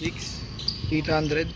X 800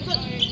Good, good.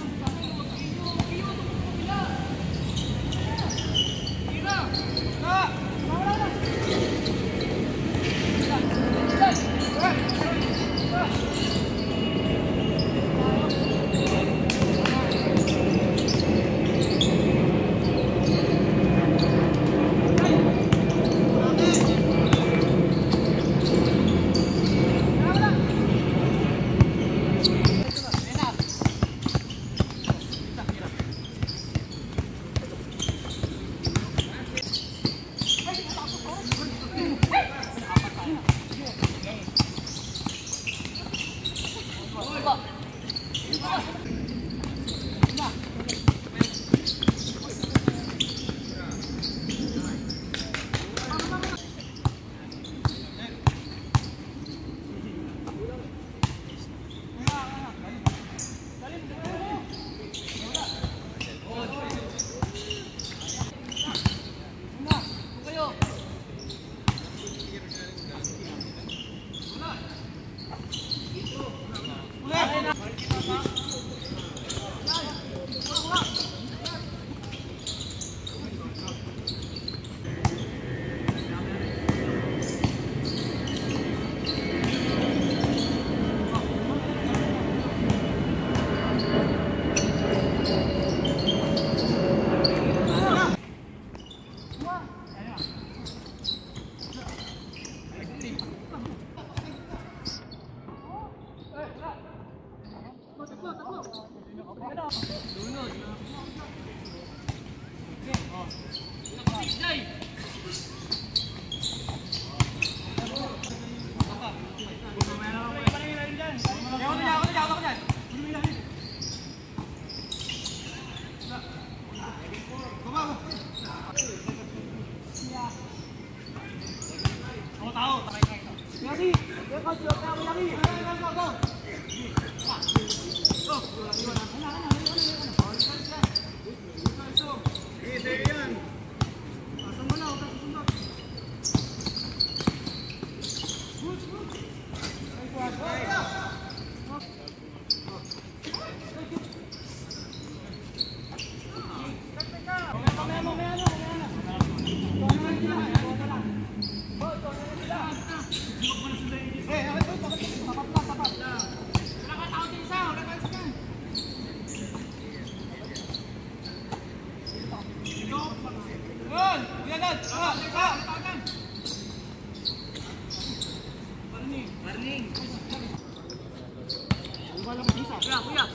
Kuya, kuya.